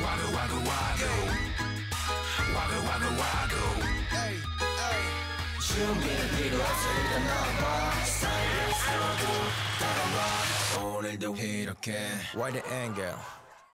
Wagga, wagga, wagga. Wagga, wagga, wagga. Hey, hey. 준비를 앞서갔나봐 사이에 서도 따라와 오늘도 이렇게 Why the angle?